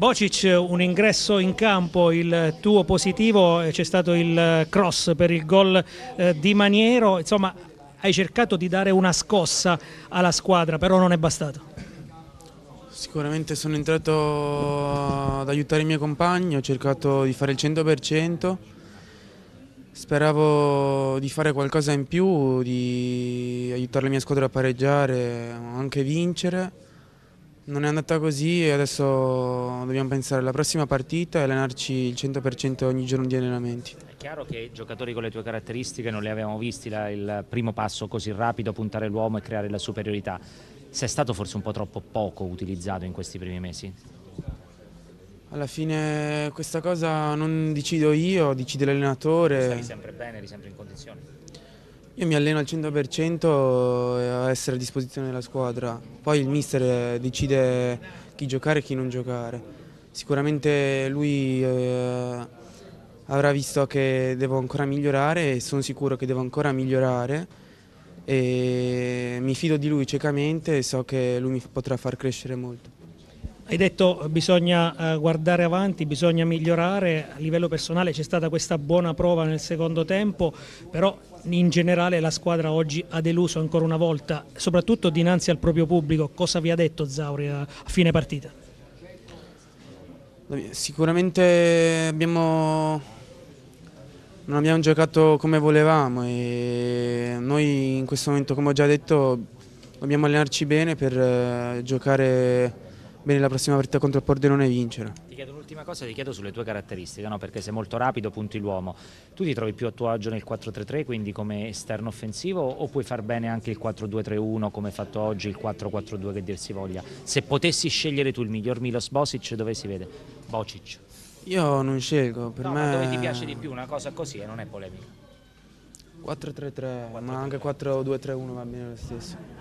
Bocic, un ingresso in campo, il tuo positivo, c'è stato il cross per il gol eh, di Maniero, insomma hai cercato di dare una scossa alla squadra, però non è bastato. Sicuramente sono entrato ad aiutare i miei compagni, ho cercato di fare il 100%, speravo di fare qualcosa in più, di aiutare la mia squadra a pareggiare, anche vincere. Non è andata così e adesso dobbiamo pensare alla prossima partita e allenarci il 100% ogni giorno di allenamenti. È chiaro che giocatori con le tue caratteristiche non li avevamo visti la, il primo passo così rapido, puntare l'uomo e creare la superiorità. Sei stato forse un po' troppo poco utilizzato in questi primi mesi? Alla fine questa cosa non decido io, decide l'allenatore. Stavi sempre bene, eri sempre in condizioni? Io mi alleno al 100% a essere a disposizione della squadra, poi il mister decide chi giocare e chi non giocare. Sicuramente lui eh, avrà visto che devo ancora migliorare e sono sicuro che devo ancora migliorare e mi fido di lui ciecamente e so che lui mi potrà far crescere molto. Hai detto bisogna eh, guardare avanti, bisogna migliorare, a livello personale c'è stata questa buona prova nel secondo tempo, però in generale la squadra oggi ha deluso ancora una volta, soprattutto dinanzi al proprio pubblico. Cosa vi ha detto Zauri a fine partita? Sicuramente abbiamo, non abbiamo giocato come volevamo e noi in questo momento, come ho già detto, dobbiamo allenarci bene per eh, giocare bene la prossima partita contro il Pordenone e vincere. Ti chiedo l'ultima cosa, ti chiedo sulle tue caratteristiche, no? perché sei molto rapido, punti l'uomo. Tu ti trovi più a tuo agio nel 4-3-3, quindi come esterno offensivo, o puoi far bene anche il 4-2-3-1 come hai fatto oggi, il 4-4-2 che dir si voglia? Se potessi scegliere tu il miglior Milos Bosic, dove si vede? Bocic. Io non scelgo, per no, me... ma dove ti piace di più, una cosa così e non è polemica. 4-3-3, ma anche 4-2-3-1 va bene lo stesso.